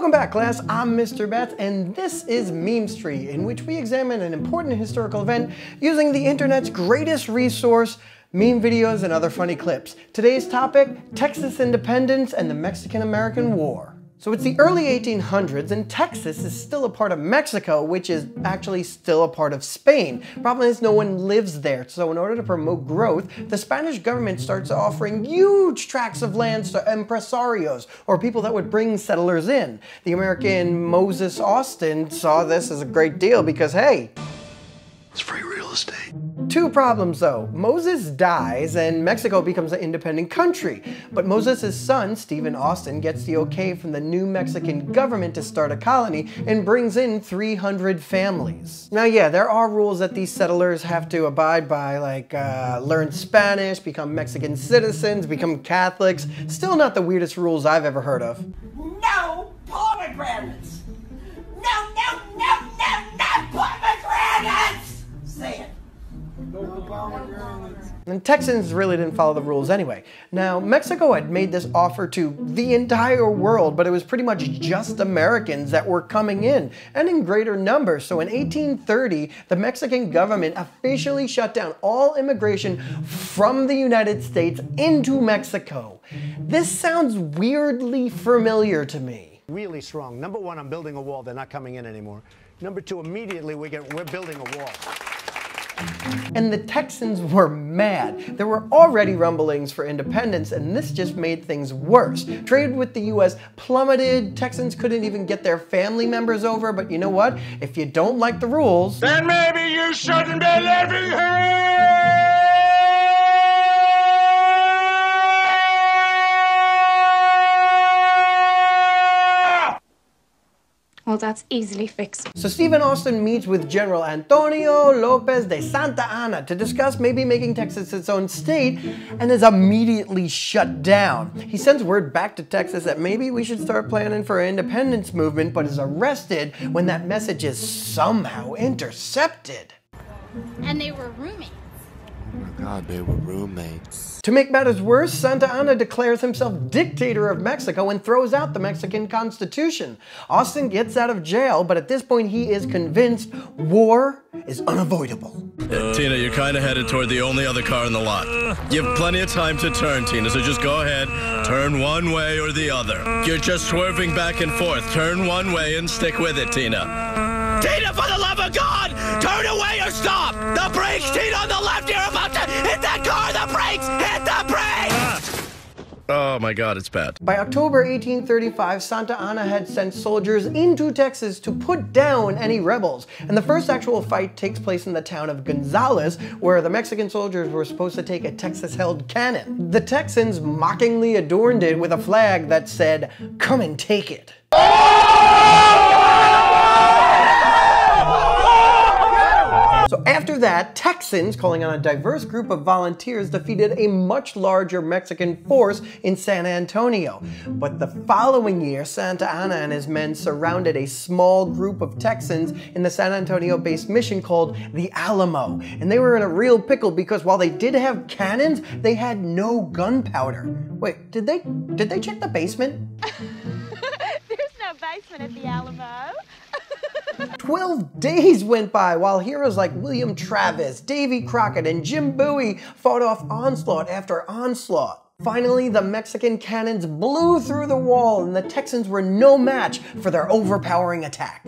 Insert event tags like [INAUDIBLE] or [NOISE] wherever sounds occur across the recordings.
Welcome back, class. I'm Mr. Betts, and this is Memestory, in which we examine an important historical event using the internet's greatest resource, meme videos and other funny clips. Today's topic, Texas independence and the Mexican-American War. So it's the early 1800s and Texas is still a part of Mexico, which is actually still a part of Spain. Problem is no one lives there, so in order to promote growth, the Spanish government starts offering huge tracts of land to empresarios, or people that would bring settlers in. The American Moses Austin saw this as a great deal because hey, it's free real estate. Two problems though. Moses dies and Mexico becomes an independent country. But Moses' son, Stephen Austin, gets the okay from the new Mexican government to start a colony and brings in 300 families. Now yeah, there are rules that these settlers have to abide by, like uh, learn Spanish, become Mexican citizens, become Catholics. Still not the weirdest rules I've ever heard of. No pomegranates! And Texans really didn't follow the rules anyway. Now, Mexico had made this offer to the entire world, but it was pretty much just Americans that were coming in, and in greater numbers. So in 1830, the Mexican government officially shut down all immigration from the United States into Mexico. This sounds weirdly familiar to me. Really strong. Number one, I'm building a wall. They're not coming in anymore. Number two, immediately we get, we're building a wall. And the Texans were mad. There were already rumblings for independence, and this just made things worse. Trade with the US plummeted, Texans couldn't even get their family members over, but you know what? If you don't like the rules, then maybe you shouldn't be living here! That's easily fixed. So Stephen Austin meets with General Antonio Lopez de Santa Anna to discuss maybe making Texas its own state and is immediately shut down. He sends word back to Texas that maybe we should start planning for an independence movement but is arrested when that message is somehow intercepted. And they were roommates. Oh god, they were roommates. To make matters worse, Santa Anna declares himself dictator of Mexico and throws out the Mexican Constitution. Austin gets out of jail, but at this point he is convinced war is unavoidable. Uh, Tina, you're kind of headed toward the only other car in the lot. You have plenty of time to turn, Tina, so just go ahead. Turn one way or the other. You're just swerving back and forth. Turn one way and stick with it, Tina. Tina, for the love of God, turn away or stop! The brakes, Tina, on the left, you're about to hit that car! The brakes! Hit the brakes! Oh my god, it's bad. By October 1835, Santa Anna had sent soldiers into Texas to put down any rebels. And the first actual fight takes place in the town of Gonzales, where the Mexican soldiers were supposed to take a Texas-held cannon. The Texans mockingly adorned it with a flag that said, come and take it. Oh! So after that, Texans, calling on a diverse group of volunteers, defeated a much larger Mexican force in San Antonio. But the following year, Santa Anna and his men surrounded a small group of Texans in the San Antonio-based mission called the Alamo. And they were in a real pickle because while they did have cannons, they had no gunpowder. Wait, did they did they check the basement? [LAUGHS] There's no basement at the Alamo. 12 days went by while heroes like William Travis, Davy Crockett, and Jim Bowie fought off onslaught after onslaught. Finally, the Mexican cannons blew through the wall and the Texans were no match for their overpowering attack.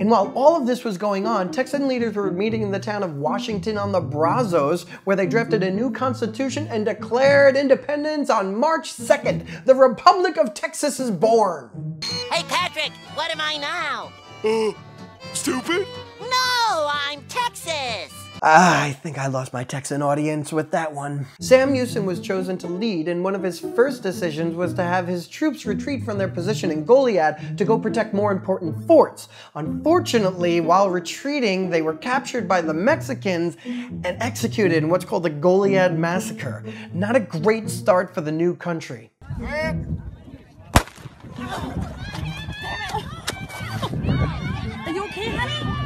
And while all of this was going on, Texan leaders were meeting in the town of Washington on the Brazos, where they drafted a new constitution and declared independence on March 2nd. The Republic of Texas is born. Hey, Patrick, what am I now? Uh, stupid? No, I'm Texas. Ah, I think I lost my Texan audience with that one. Sam Houston was chosen to lead, and one of his first decisions was to have his troops retreat from their position in Goliad to go protect more important forts. Unfortunately, while retreating, they were captured by the Mexicans and executed in what's called the Goliad Massacre. Not a great start for the new country. Are you okay, honey?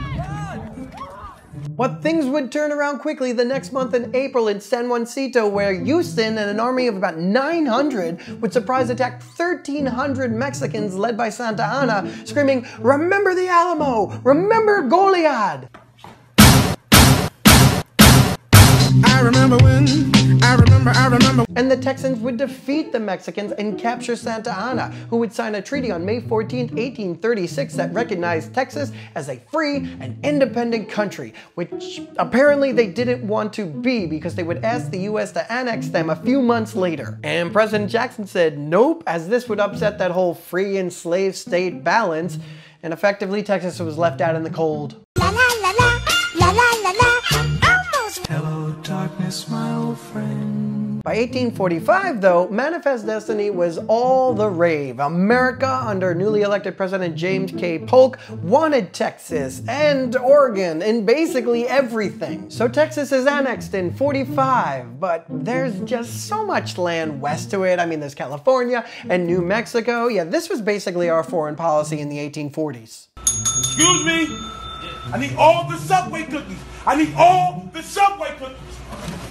But things would turn around quickly the next month in April in San Jacinto, where Houston and an army of about 900 would surprise attack 1,300 Mexicans led by Santa Anna, screaming, Remember the Alamo! Remember Goliad! I remember when, I remember, I remember. And the Texans would defeat the Mexicans and capture Santa Anna, who would sign a treaty on May 14, 1836 that recognized Texas as a free and independent country, which apparently they didn't want to be because they would ask the US to annex them a few months later. And President Jackson said nope, as this would upset that whole free and slave state balance, and effectively Texas was left out in the cold. Darkness, my old friend. By 1845, though, Manifest Destiny was all the rave. America, under newly elected President James K. Polk, wanted Texas and Oregon and basically everything. So Texas is annexed in 45, but there's just so much land west to it. I mean, there's California and New Mexico. Yeah, this was basically our foreign policy in the 1840s. Excuse me? I need all the Subway cookies. I need all the Subway cookies.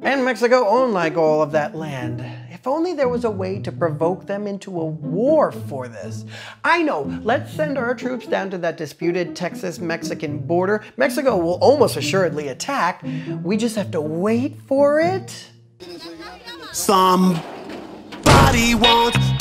And Mexico owned like all of that land. If only there was a way to provoke them into a war for this. I know, let's send our troops down to that disputed Texas-Mexican border. Mexico will almost assuredly attack. We just have to wait for it. Somebody me.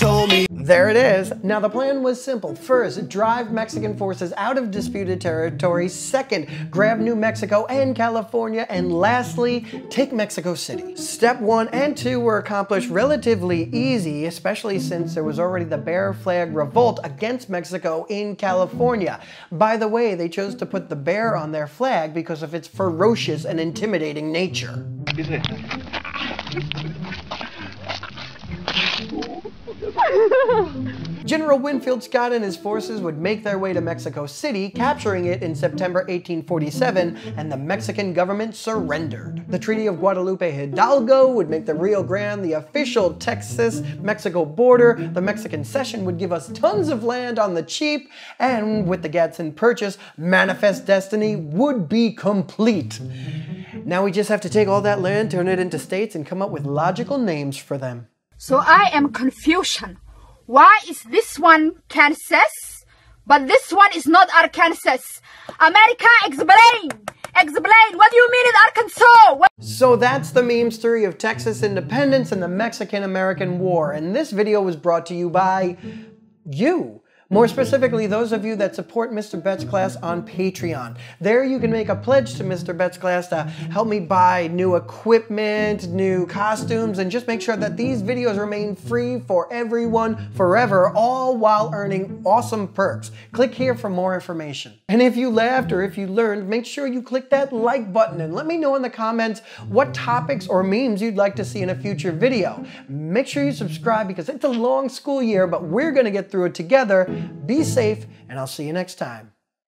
There it is. Now the plan was simple. First, drive Mexican forces out of disputed territory. Second, grab New Mexico and California. And lastly, take Mexico City. Step one and two were accomplished relatively easy, especially since there was already the Bear Flag Revolt against Mexico in California. By the way, they chose to put the bear on their flag because of its ferocious and intimidating nature. [LAUGHS] General Winfield Scott and his forces would make their way to Mexico City, capturing it in September 1847, and the Mexican government surrendered. The Treaty of Guadalupe Hidalgo would make the Rio Grande the official Texas-Mexico border. The Mexican cession would give us tons of land on the cheap, and with the Gadsden Purchase, Manifest Destiny would be complete. Now we just have to take all that land, turn it into states, and come up with logical names for them. So I am confusion. Why is this one Kansas, but this one is not Arkansas? America, explain! Explain! What do you mean in Arkansas? What So that's the meme story of Texas independence and the Mexican-American War, and this video was brought to you by you. More specifically, those of you that support Mr. Betts Class on Patreon. There you can make a pledge to Mr. Betts Class to help me buy new equipment, new costumes, and just make sure that these videos remain free for everyone forever, all while earning awesome perks. Click here for more information. And if you laughed or if you learned, make sure you click that like button and let me know in the comments what topics or memes you'd like to see in a future video. Make sure you subscribe because it's a long school year, but we're gonna get through it together. Be safe, and I'll see you next time.